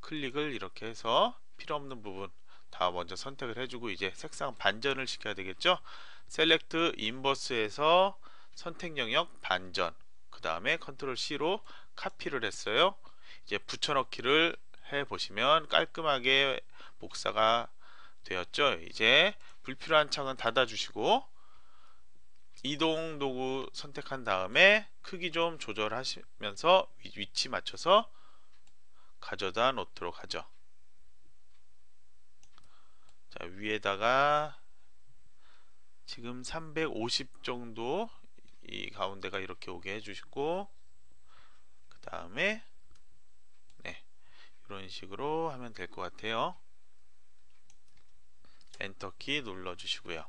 클릭을 이렇게 해서 필요 없는 부분 다 먼저 선택을 해주고 이제 색상 반전을 시켜야 되겠죠. Select Inverse에서 선택 영역 반전 그 다음에 컨트롤 C로 카피를 했어요. 이제 붙여넣기를 해 보시면 깔끔하게 복사가 되었죠. 이제 불필요한 창은 닫아 주시고 이동 도구 선택한 다음에 크기 좀 조절하시면서 위치 맞춰서 가져다 놓도록 하죠. 자, 위에다가 지금 350 정도 이 가운데가 이렇게 오게 해주시고 그 다음에 네 이런 식으로 하면 될 것 같아요. 엔터키 눌러주시고요.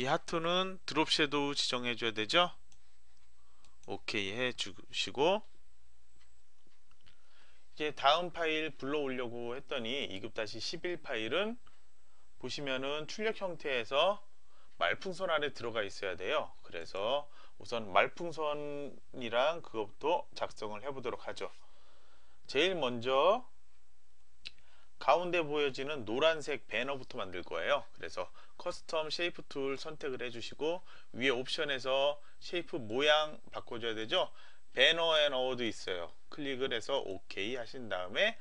이 하트는 드롭 섀도우 지정해 줘야 되죠. 오케이 해 주시고 이제 다음 파일 불러오려고 했더니 2급-11 파일은 보시면은 출력 형태에서 말풍선 안에 들어가 있어야 돼요. 그래서 우선 말풍선이랑 그것부터 작성을 해 보도록 하죠. 제일 먼저 가운데 보여지는 노란색 배너부터 만들 거예요. 그래서 Custom Shape Tool 선택을 해주시고 위에 옵션에서 Shape 모양 바꿔줘야 되죠. Banner and Award 있어요. 클릭을 해서 OK 하신 다음에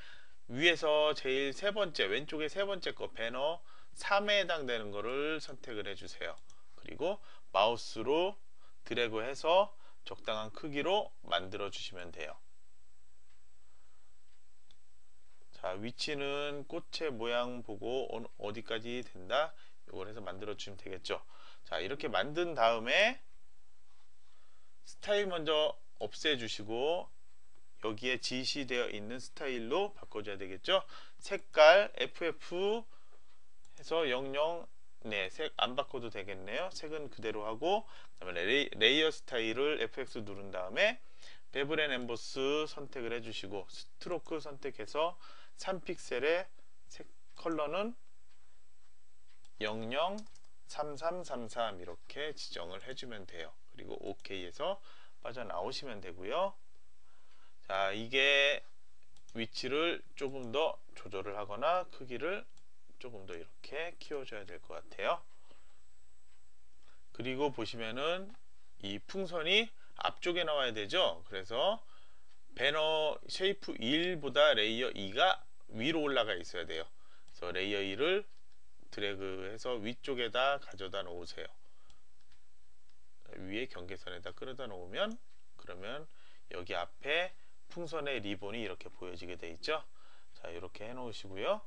위에서 제일 세 번째 왼쪽에 세 번째 거 배너 3에 해당되는 거를 선택을 해주세요. 그리고 마우스로 드래그 해서 적당한 크기로 만들어 주시면 돼요. 자 위치는 꽃의 모양 보고 어디까지 된다 이걸 해서 만들어 주시면 되겠죠 자 이렇게 만든 다음에 스타일 먼저 없애 주시고 여기에 지시되어 있는 스타일로 바꿔줘야 되겠죠 색깔 FF 해서 00 네, 색 안 바꿔도 되겠네요. 색은 그대로 하고 그다음에 Lay, Layer Style을 FX 누른 다음에 Bevel and Emboss 선택을 해주시고 Stroke 선택해서 3픽셀의 색 컬러는 003333 이렇게 지정을 해주면 돼요. 그리고 OK에서 빠져나오시면 되고요. 자, 이게 위치를 조금 더 조절을 하거나 크기를 조금 더 이렇게 키워줘야 될 것 같아요. 그리고 보시면은 이 풍선이 앞쪽에 나와야 되죠. 그래서 배너 Shape 1보다 Layer 2가 위로 올라가 있어야 돼요. 그래서 Layer 2를 드래그해서 위쪽에다 가져다 놓으세요. 위에 경계선에다 끌어다 놓으면 그러면 여기 앞에 풍선의 리본이 이렇게 보여지게 돼 있죠. 자 이렇게 해 놓으시고요.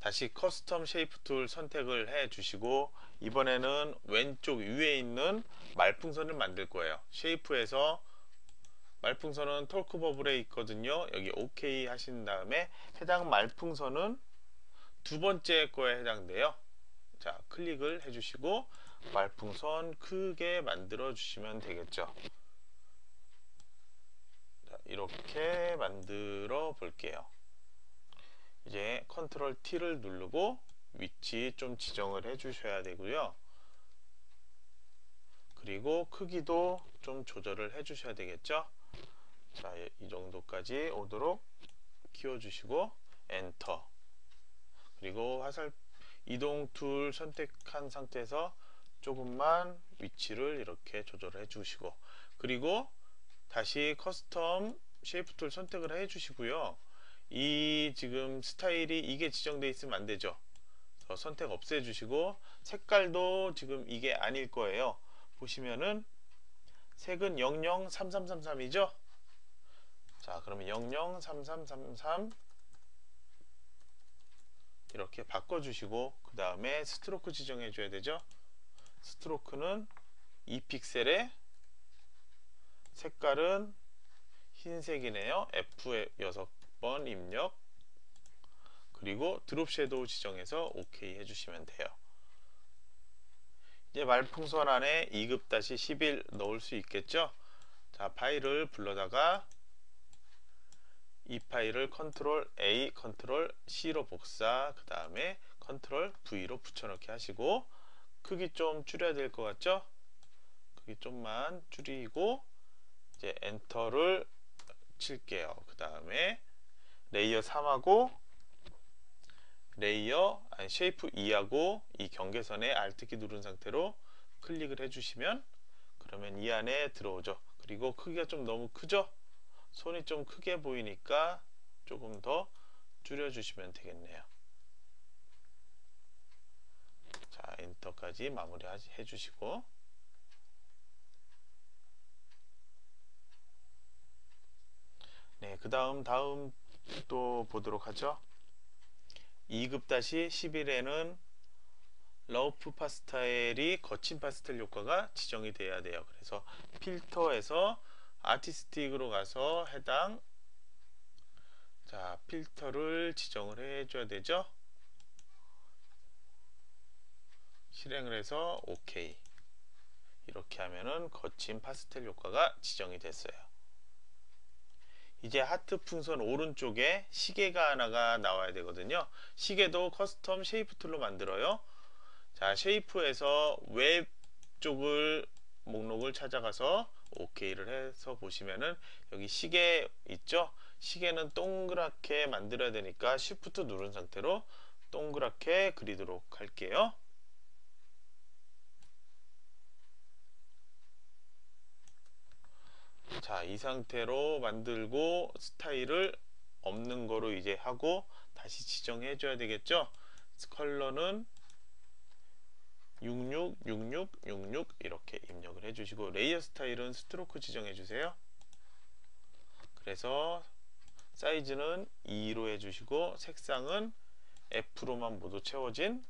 다시 Custom Shape Tool 선택을 해 주시고 이번에는 왼쪽 위에 있는 말풍선을 만들 거예요. Shape에서 말풍선은 Talk Bubble에 있거든요. 여기 OK 하신 다음에 해당 말풍선은 두 번째 거에 해당돼요. 자, 클릭을 해주시고 말풍선 크게 만들어 주시면 되겠죠. 자, 이렇게 만들어 볼게요. 이제 컨트롤 T를 누르고 위치 좀 지정을 해 주셔야 되고요. 그리고 크기도 좀 조절을 해 주셔야 되겠죠. 자, 이 정도까지 오도록 키워 주시고 엔터 그리고 화살 이동 Tool 선택한 상태에서 조금만 위치를 이렇게 조절해 주시고 그리고 다시 Custom Shape Tool 선택을 해 주시고요. 이 지금 스타일이 이게 지정되어 있으면 안 되죠. 선택 없애 주시고 색깔도 지금 이게 아닐 거예요. 보시면은 색은 003333이죠? 자 그러면 003333 이렇게 바꿔주시고 그 다음에 스트로크 지정해 줘야 되죠 스트로크는 이 픽셀의 색깔은 흰색이네요. F에 6번 입력 그리고 드롭 섀도우 지정해서 OK 해주시면 돼요. 이제 말풍선 안에 2급-11 넣을 수 있겠죠? 자, 파일을 불러다가 이 파일을 컨트롤 A, 컨트롤 C로 복사, 그 다음에 컨트롤 V로 붙여넣기 하시고 크기 좀 줄여야 될 것 같죠? 크기 좀만 줄이고 이제 엔터를 칠게요. 그 다음에 Layer 3하고 Layer 아니 Shape 2하고 이 경계선에 Alt키 누른 상태로 클릭을 해주시면 그러면 이 안에 들어오죠. 그리고 크기가 좀 너무 크죠? 손이 좀 크게 보이니까 조금 더 줄여주시면 되겠네요. 자, 엔터까지 마무리 해주시고 네, 그 다음 다음 또 보도록 하죠. 2급-11에는 러프 파스텔이 거친 파스텔 효과가 지정이 돼야 돼요. 그래서 필터에서 아티스틱으로 가서 해당 자 필터를 지정을 해줘야 되죠. 실행을 해서 OK 이렇게 하면은 거친 파스텔 효과가 지정이 됐어요. 이제 하트 풍선 오른쪽에 시계가 하나가 나와야 되거든요. 시계도 Custom Shape Tool로 만들어요. 자, Shape에서 웹 쪽을 목록을 찾아가서 OK를 해서 보시면은 여기 시계 있죠? 시계는 동그랗게 만들어야 되니까 Shift 누른 상태로 동그랗게 그리도록 할게요. 자, 이 상태로 만들고 스타일을 없는 거로 이제 하고 다시 지정해 줘야 되겠죠? 컬러는 66, 66, 66 이렇게 입력을 해주시고 Layer Style은 Stroke 지정해 주세요. 그래서 사이즈는 2로 해주시고 색상은 F로만 모두 채워진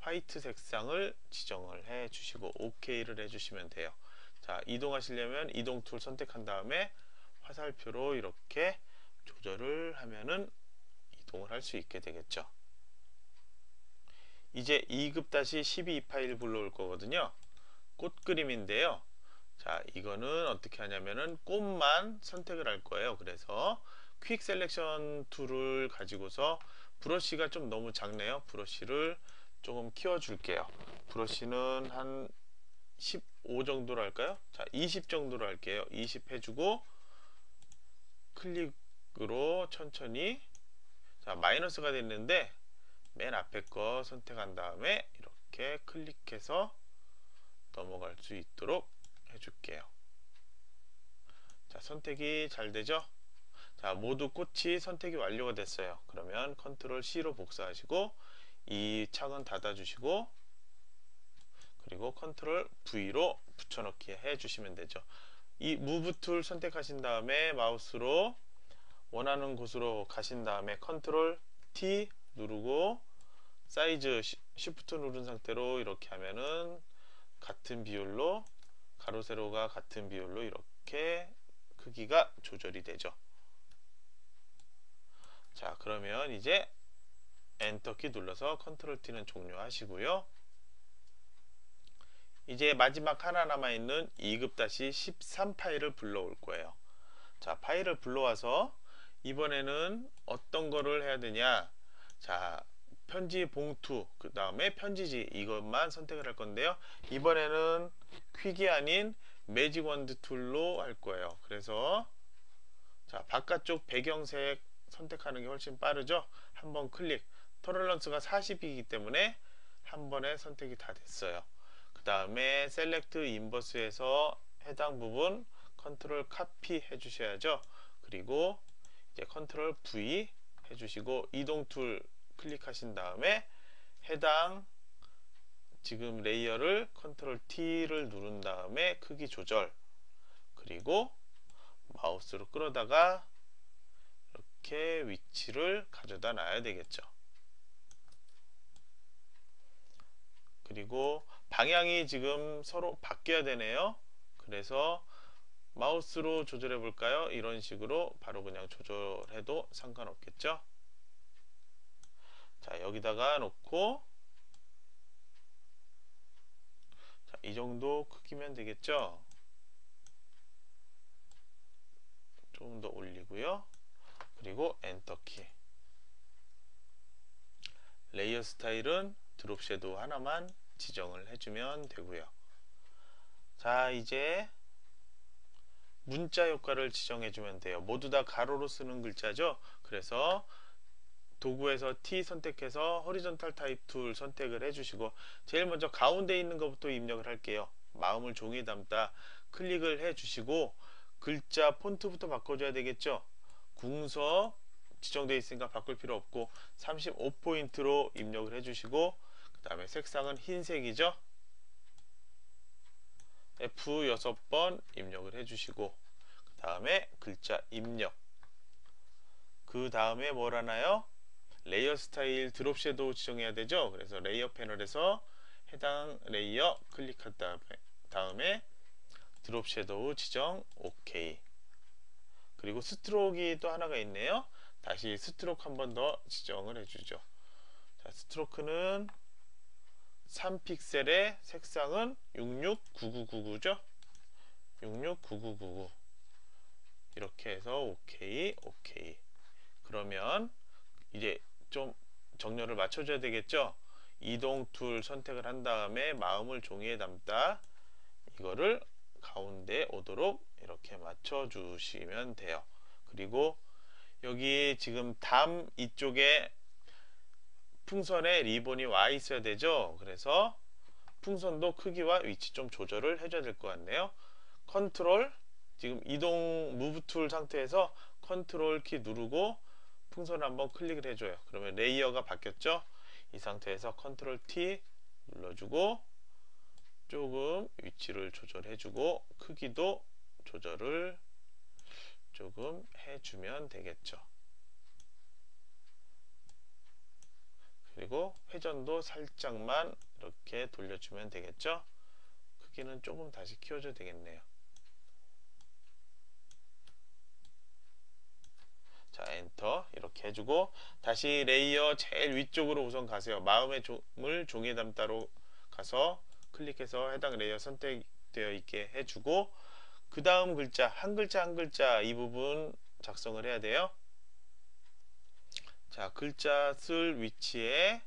화이트 색상을 지정을 해 주시고 OK를 해주시면 돼요. 자 이동하시려면 이동 tool 선택한 다음에 화살표로 이렇게 조절을 하면은 이동을 할 수 있게 되겠죠. 이제 2급-12 파일 불러올 거거든요. 꽃 그림인데요. 자, 이거는 어떻게 하냐면은 꽃만 선택을 할 거예요. 그래서 Quick Selection Tool을 가지고서 브러쉬가 좀 너무 작네요. 브러쉬를 조금 키워 줄게요. 브러쉬는 한 15 정도로 할까요? 자, 20 정도로 할게요. 20 해주고 클릭으로 천천히 자, 마이너스가 됐는데 맨 앞에 거 선택한 다음에 이렇게 클릭해서 넘어갈 수 있도록 해줄게요. 자, 선택이 잘 되죠? 자, 모두 꽃이 선택이 완료가 됐어요. 그러면 컨트롤 C로 복사하시고 이 창은 닫아주시고 그리고 컨트롤 V로 붙여넣기 해주시면 되죠. 이 Move Tool 선택하신 다음에 마우스로 원하는 곳으로 가신 다음에 컨트롤 T 누르고 사이즈 Shift 누른 상태로 이렇게 하면은 같은 비율로 가로 세로가 같은 비율로 이렇게 크기가 조절이 되죠. 자 그러면 이제 엔터키 눌러서 컨트롤 T는 종료하시고요. 이제 마지막 하나 남아있는 2급-13 파일을 불러올 거예요. 자 파일을 불러와서 이번에는 어떤 거를 해야 되냐 자 편지 봉투 그 다음에 편지지 이것만 선택을 할 건데요. 이번에는 Quick이 아닌 Magic Wand Tool로 할 거예요. 그래서 자 바깥쪽 배경색 선택하는 게 훨씬 빠르죠? 한번 클릭. Tolerance가 40이기 때문에 한 번에 선택이 다 됐어요. 그 다음에 Select Inverse에서 해당 부분 컨트롤 카피 해 주셔야죠. 그리고 이제 컨트롤 V 해주시고 이동 tool 클릭하신 다음에 해당 지금 layer를 컨트롤 T를 누른 다음에 크기 조절 그리고 마우스로 끌어다가 이렇게 위치를 가져다 놔야 되겠죠. 그리고 방향이 지금 서로 바뀌어야 되네요. 그래서 마우스로 조절해 볼까요? 이런 식으로 바로 그냥 조절해도 상관없겠죠? 자, 여기다가 놓고 자, 이 정도 크기면 되겠죠? 조금 더 올리고요. 그리고 엔터키. Layer Style은 Drop Shadow 하나만 지정을 해주면 되고요. 자, 이제 문자 효과를 지정해 주면 돼요. 모두 다 가로로 쓰는 글자죠. 그래서 도구에서 T 선택해서 Horizontal Type Tool 선택을 해주시고 제일 먼저 가운데 있는 것부터 입력을 할게요. 마음을 종이에 담다 클릭을 해주시고 글자 폰트부터 바꿔줘야 되겠죠. 궁서 지정되어 있으니까 바꿀 필요 없고 35포인트로 입력을 해주시고 그 다음에 색상은 흰색이죠. F 6번 입력을 해주시고 그 다음에 글자 입력 그 다음에 뭘 하나요? Layer Style Drop Shadow 지정해야 되죠. 그래서 layer 패널에서 해당 layer 클릭한 다음에, 다음에 Drop Shadow 지정 OK 그리고 Stroke가 또 하나가 있네요. 다시 Stroke 한 번 더 지정을 해주죠. 자, Stroke는 3픽셀의 색상은 669999죠. 669999 이렇게 해서 OK, OK. 그러면 이제 좀 정렬을 맞춰줘야 되겠죠. 이동 툴 선택을 한 다음에 마음을 종이에 담다 이거를 가운데 오도록 이렇게 맞춰 주시면 돼요. 그리고 여기 지금 담 이쪽에 풍선에 리본이 와 있어야 되죠. 그래서 풍선도 크기와 위치 좀 조절을 해줘야 될 것 같네요. 컨트롤 지금 이동 Move Tool 상태에서 컨트롤 키 누르고 풍선을 한번 클릭을 해줘요. 그러면 layer가 바뀌었죠. 이 상태에서 컨트롤 T 눌러주고 조금 위치를 조절해주고 크기도 조절을 조금 해주면 되겠죠. 그리고 회전도 살짝만 이렇게 돌려주면 되겠죠. 크기는 조금 다시 키워줘야 되겠네요. 자 엔터 이렇게 해주고 다시 layer 제일 위쪽으로 우선 가세요. 마음의 종을 종이에 담다로 가서 클릭해서 해당 layer 선택되어 있게 해주고 그 다음 글자 한 글자 한 글자 이 부분 작성을 해야 돼요. 자 글자 쓸 위치에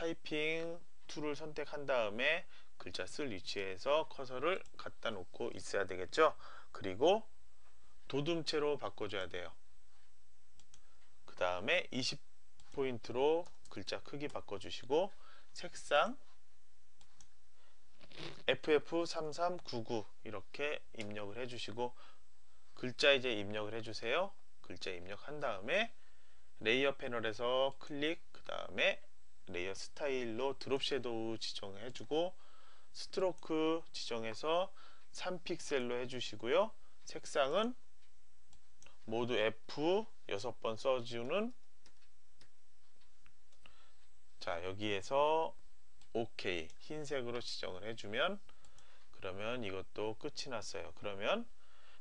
타이핑 tool을 선택한 다음에 글자 쓸 위치에서 커서를 갖다 놓고 있어야 되겠죠. 그리고 돋움체로 바꿔줘야 돼요. 그 다음에 20포인트로 글자 크기 바꿔주시고 색상 FF3399 이렇게 입력을 해주시고 글자 이제 입력을 해주세요. 글자 입력한 다음에 layer 패널에서 클릭 그 다음에 Layer Style로 Drop Shadow 지정해주고 Stroke 지정해서 3픽셀로 해주시고요. 색상은 모두 F 6번 써주는 자 여기에서 OK 흰색으로 지정을 해주면 그러면 이것도 끝이 났어요. 그러면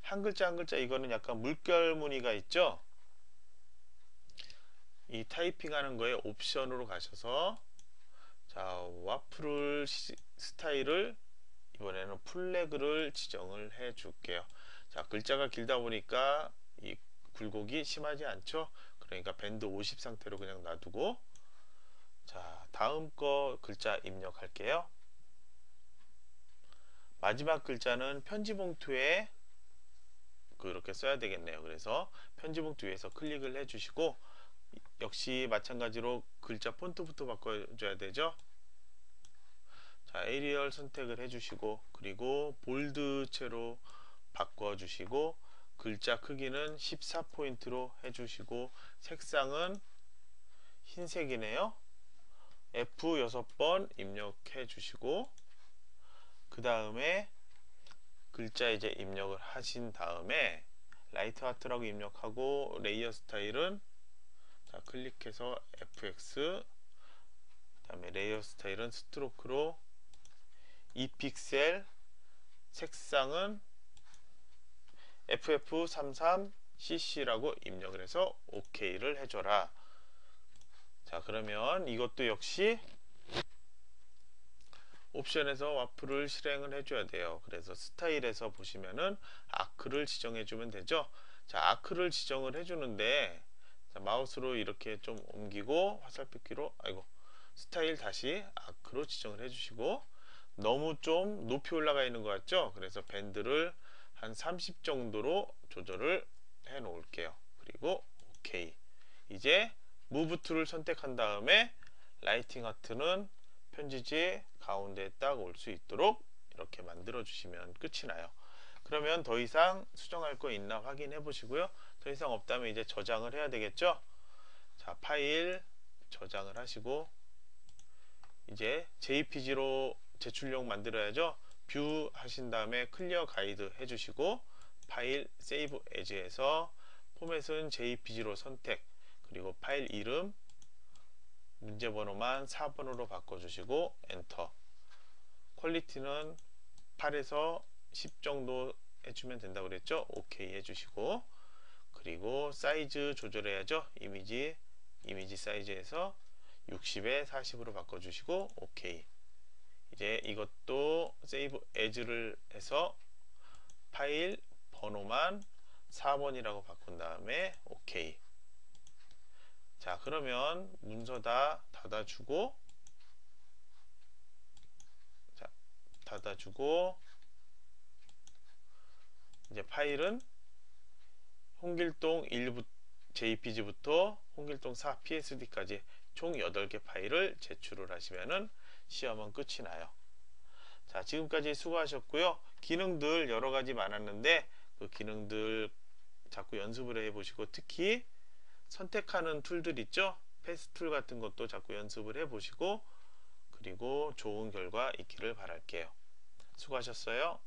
한 글자 한 글자 이거는 약간 물결 무늬가 있죠. 이 타이핑 하는 거에 옵션으로 가셔서 자 와플 스타일을 이번에는 플래그를 지정을 해 줄게요. 자 글자가 길다 보니까 이 굴곡이 심하지 않죠. 그러니까 밴드 50 상태로 그냥 놔두고 자 다음 거 글자 입력할게요 마지막 글자는 편지 봉투에 그렇게 써야 되겠네요 그래서 편지 봉투 위에서 클릭을 해 주시고 역시 마찬가지로 글자 폰트부터 바꿔줘야 되죠? 자 Arial 선택을 해 주시고 그리고 볼드체로 바꿔 주시고 글자 크기는 14포인트로 해 주시고 색상은 흰색이네요. F 6번 입력해 주시고 그 다음에 글자 이제 입력을 하신 다음에 Write Heart라고 입력하고 Layer Style은 자 클릭해서 FX 그 다음에 Layer Style은 Stroke로 2픽셀 색상은 FF33CC라고 입력을 해서 OK를 해줘라. 자 그러면 이것도 역시 옵션에서 와플을 실행을 해줘야 돼요. 그래서 스타일에서 보시면은 아크를 지정해 주면 되죠. 자 아크를 지정을 해주는데 자, 마우스로 이렇게 좀 옮기고 화살표기로 아이고 스타일 다시 아크로 지정을 해주시고 너무 좀 높이 올라가 있는 것 같죠? 그래서 밴드를 한 30 정도로 조절을 해 놓을게요. 그리고 OK. 이제 move tool을 선택한 다음에 writing 하트는 편지지 가운데에 딱 올 수 있도록 이렇게 만들어 주시면 끝이 나요. 그러면 더 이상 수정할 거 있나 확인해 보시고요. 더 이상 없다면 이제 저장을 해야 되겠죠? 자, 파일 저장을 하시고 이제 JPG로 제출용 만들어야죠. view 하신 다음에 clear guide 해주시고 file save as에서 포맷은 JPG로 선택 그리고 파일 이름 문제 번호만 4번으로 바꿔주시고 엔터 quality는 8에서 10 정도 해주면 된다고 그랬죠 OK 해주시고 그리고 사이즈 조절해야죠. image image size에서 60에 40으로 바꿔주시고 OK 이제 이것도 세이브 에즈를 해서 파일 번호만 4번이라고 바꾼 다음에 OK 자 그러면 문서 다 닫아주고 자 닫아주고 이제 파일은 홍길동 1부 JPG부터 홍길동 4 PSD까지 총 8개 파일을 제출을 하시면은 시험은 끝이 나요. 자, 지금까지 수고하셨고요. 기능들 여러 가지 많았는데 그 기능들 자꾸 연습을 해 보시고 특히 선택하는 tool들 있죠? path tool 같은 것도 자꾸 연습을 해 보시고 그리고 좋은 결과 있기를 바랄게요. 수고하셨어요.